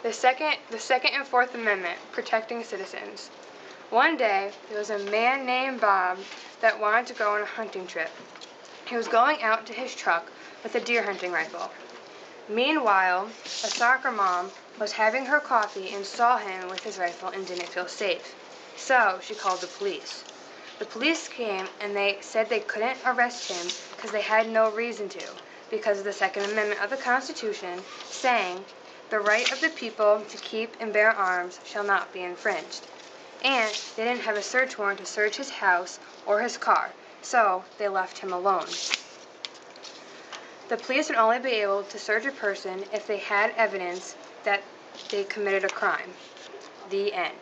The second, the second and fourth amendment, protecting citizens. One day, there was a man named Bob that wanted to go on a hunting trip. He was going out to his truck with a deer hunting rifle. Meanwhile, a soccer mom was having her coffee and saw him with his rifle and didn't feel safe. So she called the police. The police came and they said they couldn't arrest him because they had no reason to, because of the Second Amendment of the Constitution, saying, the right of the people to keep and bear arms shall not be infringed. And they didn't have a search warrant to search his house or his car, so they left him alone. The police would only be able to search a person if they had evidence that they committed a crime. The end.